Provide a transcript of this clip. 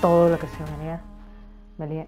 todo lo que se venía, venía